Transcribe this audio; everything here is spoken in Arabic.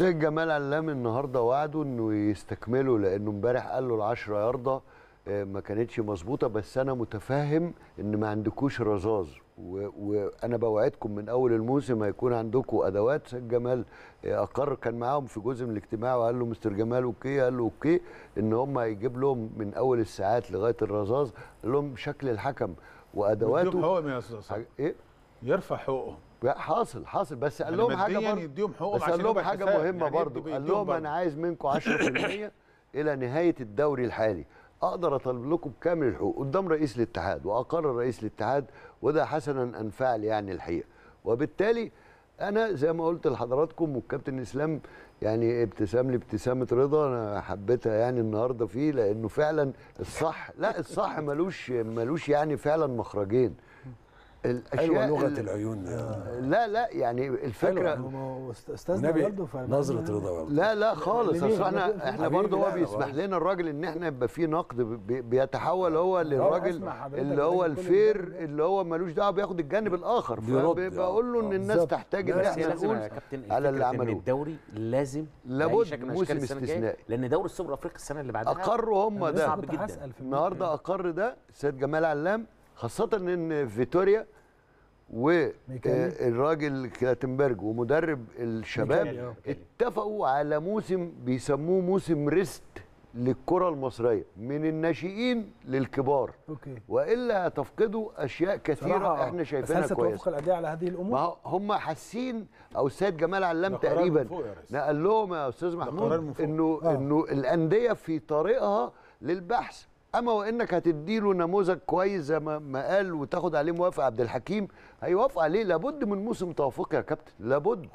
سيد جمال علام النهارده وعده إنه يستكمله لأنه امبارح قال له العشرة يارده ما كانتش مظبوطة بس أنا متفهم إن ما عندكوش رذاذ. و- وأنا بوعدكم من أول الموسم هيكون عندكم أدوات سيد جمال آه، أقر كان معاهم في جزء من الاجتماع وقال له مستر جمال okay قال له okay إن هم هيجيب لهم من أول الساعات لغاية الرذاذ قال لهم شكل الحكم وأدواته حقوقهم يا أستاذ إيه؟ يرفع حقوقهم. حاصل حاصل. بس قال يعني لهم حاجة برضه. يديهم حقوقهم بس قال لهم حاجة. مهمة يعني برضه. قال لهم. أنا عايز منكم 10% إلى نهاية الدوري الحالي. أقدر اطالب لكم بكامل الحقوق قدام رئيس الاتحاد وأقر رئيس الاتحاد وده حسنا انفعل يعني الحقيقة. وبالتالي أنا زي ما قلت لحضراتكم والكابتن إسلام يعني ابتسام لي ابتسامه رضا أنا حبيتها يعني النهارده فيه لأنه فعلا الصح لا الصح ملوش ملوش يعني فعلا مخرجين. حلوة لغة ال- العيون يا لا لا يعني الفكرة استاذنا برضه نظرة رضا برضه لا لا خالص؟ أصل إحنا إحنا برضه هو بيسمح. لنا الراجل إن إحنا يبقى في نقد بي- بيتحول هو للراجل اللي هو ال fair. اللي هو ملوش دعوة بياخد الجانب الآخر بيرد، فبقول له إن آه، الناس. تحتاج إن إحنا نقول على اللي عملوه الدوري لازم لابد موسم استثنائي. لأن دوري السوبر الافريقي السنة اللي بعدها اقروا هم ده صعب جدا. النهارده أقر ده سيد جمال علام خاصة إن فيتوريا. والراجل كلاتنبرج ومدرب الشباب آه. اتفقوا على موسم بيسموه موسم rest للكرة المصرية من الناشئين للكبار okay وإلا هتفقدوا أشياء كثيرة صراحة إحنا بس شايفينها هل ستوافق كويسه الأندية على هذه الأمور؟ ما هو- هم حاسين أو السيد جمال علام تقريبا من فوق يا ريس. نقل لهم يا أستاذ محمود. إنه آه. إنه الأندية في طريقها للبحث أما وإنك هتديله نموذج كويس زي ما قال وتاخد عليه موافقة عبد الحكيم هيوافق عليه. لابد من موسم توافقي يا كابتن لابد.